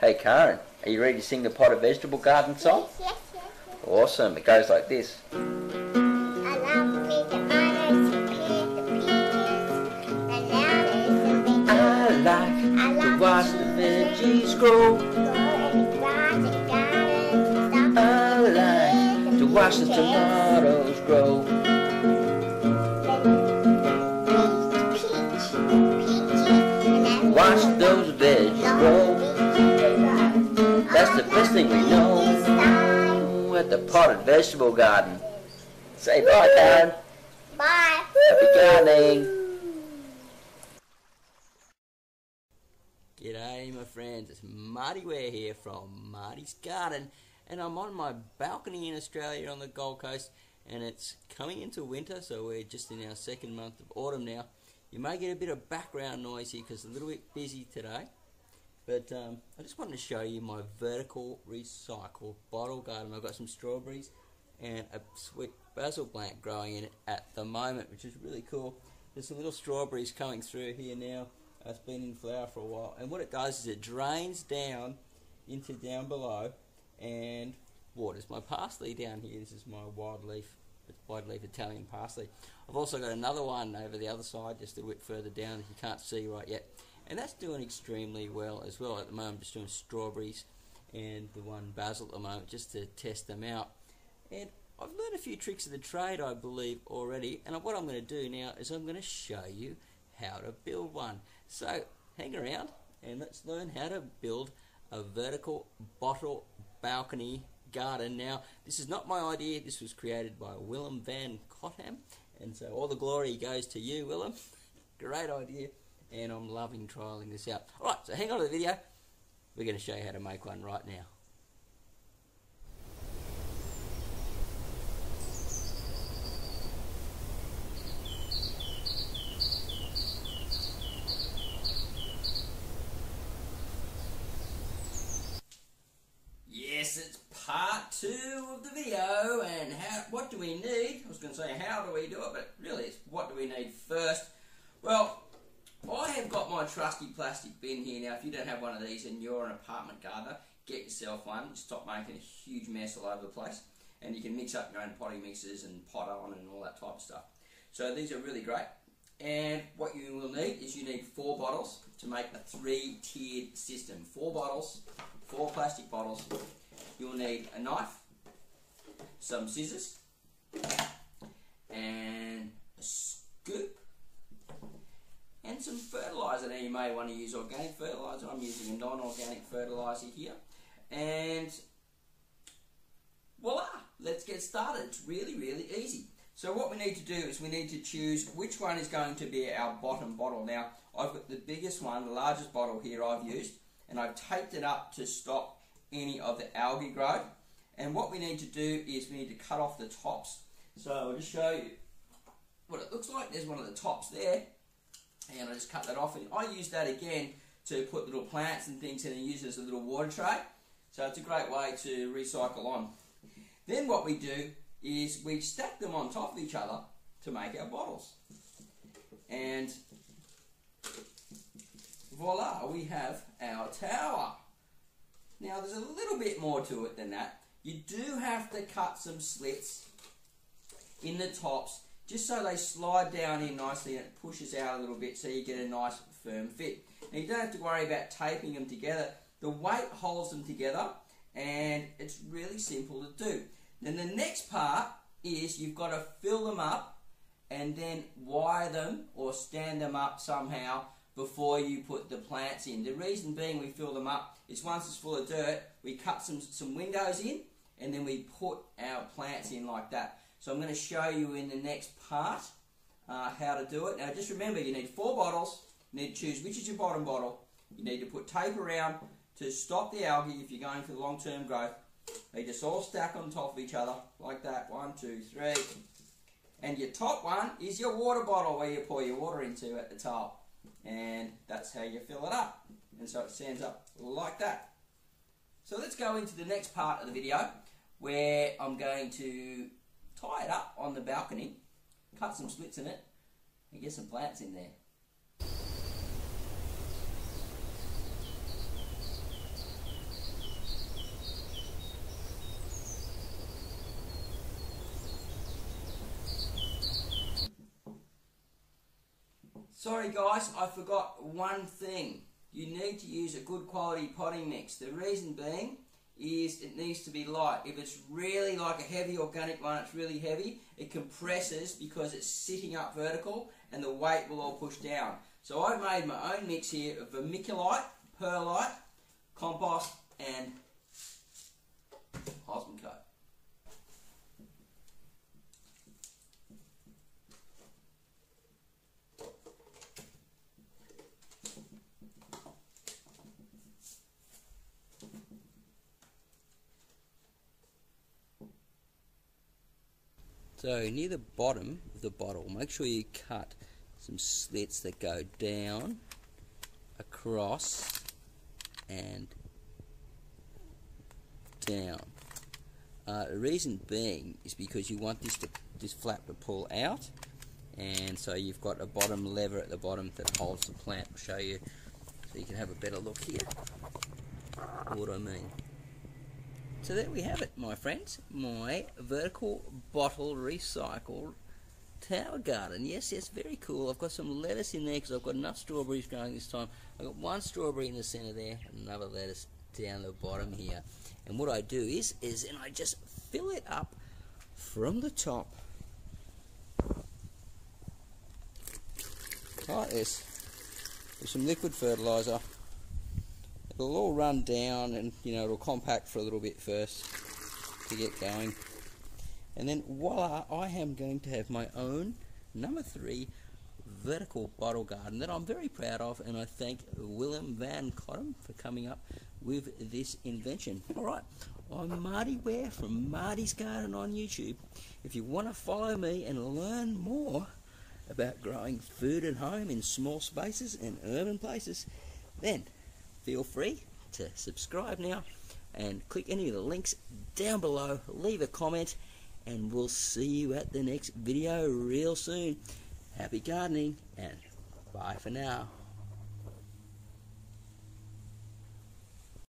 Hey Karen, are you ready to sing the Potted vegetable garden song? Yes, yes, yes, yes. Awesome, it goes like this. Allow me to honor to the peaches, the lemons, and the I like I to watch the veggies grow. grow in the grass and gardens. Stop I like to watch the tomatoes grow. That's the best thing we know at the potted vegetable garden. Say bye, Karen. Bye. Happy gardening. G'day, my friends. It's Marty Ware here from Marty's Garden, and I'm on my balcony in Australia on the Gold Coast. And it's coming into winter, so we're just in our second month of autumn now. You may get a bit of background noise here because it's a little bit busy today. But um, I just wanted to show you my vertical recycled bottle garden. I've got some strawberries and a sweet basil plant growing in it at the moment, which is really cool. There's some little strawberries coming through here now. Uh, It's been in flower for a while, and what it does is it drains down into down below and waters my parsley down here. This is my wild leaf Italian parsley. I've also got another one over the other side, just a bit further down that you can't see right yet, and that's doing extremely well as well. At the moment, I'm just doing strawberries and the one basil at the moment, just to test them out. And I've learned a few tricks of the trade, I believe, already. And what I'm going to do now is I'm going to show you how to build one. So hang around and let's learn how to build a vertical bottle balcony garden. Now, this is not my idea. This was created by Willem van Cotthem. And so all the glory goes to you, Willem. Great idea. And I'm loving trialing this out. Alright, so hang on to the video. We're going to show you how to make one right now. Yes, it's part two of the video, and how? What do we need? I was going to say how do we do it, but really, it's what do we need first? Well, Have got my trusty plastic bin here now. If you don't have one of these and you're an apartment gardener, get yourself one. Stop making a huge mess all over the place, and you can mix up your own potting mixes and pot on and all that type of stuff. So these are really great. And what you will need is you need four bottles to make a three-tiered system. Four bottles, four plastic bottles. You'll need a knife, some scissors, and a scoop, and some fertilizer. Now you may want to use organic fertilizer. I'm using a non-organic fertilizer here. And voila, let's get started. It's really, really easy. So what we need to do is we need to choose which one is going to be our bottom bottle. Now, I've got the biggest one, the largest bottle here I've used, and I've taped it up to stop any of the algae growth. And what we need to do is we need to cut off the tops. So I'll just show you what it looks like. There's one of the tops there, and I just cut that off. And I use that again to put little plants and things in and use it as a little water tray. So it's a great way to recycle on. Then what we do is we stack them on top of each other to make our bottles. And voila, we have our tower. Now there's a little bit more to it than that. You do have to cut some slits in the tops just so they slide down in nicely and it pushes out a little bit so you get a nice firm fit. Now you don't have to worry about taping them together. The weight holds them together and it's really simple to do. Then the next part is you've got to fill them up and then wire them or stand them up somehow before you put the plants in. The reason being we fill them up is once it's full of dirt, we cut some, some windows in and then we put our plants in like that. So I'm going to show you in the next part uh, how to do it. Now just remember you need four bottles, you need to choose which is your bottom bottle, you need to put tape around to stop the algae if you're going for the long-term growth. They just all stack on top of each other like that. One, two, three. And your top one is your water bottle where you pour your water into at the top. And that's how you fill it up. And so it stands up like that. So let's go into the next part of the video where I'm going to tie it up on the balcony, cut some slits in it, and get some plants in there. Sorry guys, I forgot one thing. You need to use a good quality potting mix. The reason being, is it needs to be light. If it's really like a heavy organic one, it's really heavy, it compresses because it's sitting up vertical and the weight will all push down. So I've made my own mix here of vermiculite, perlite, compost and So near the bottom of the bottle, make sure you cut some slits that go down, across, and down. Uh, the reason being is because you want this to, this flap to pull out, and so you've got a bottom lever at the bottom that holds the plant. I'll show you so you can have a better look here. What I mean. So there we have it, my friends. My vertical bottle recycled tower garden. Yes, yes, very cool. I've got some lettuce in there because I've got enough strawberries growing this time. I've got one strawberry in the centre there, another lettuce down the bottom here. And what I do is, is and I just fill it up from the top like this with some liquid fertilizer it'll all run down and you know it'll compact for a little bit first to get going. And then voila I am going to have my own number three vertical bottle garden that I'm very proud of and I thank Willem van Cotthem for coming up with this invention. Alright I'm Marty Ware from Marty's Garden on YouTube. If you want to follow me and learn more about growing food at home in small spaces and urban places then feel free to subscribe now and click any of the links down below. Leave a comment and we'll see you at the next video real soon. Happy gardening and bye for now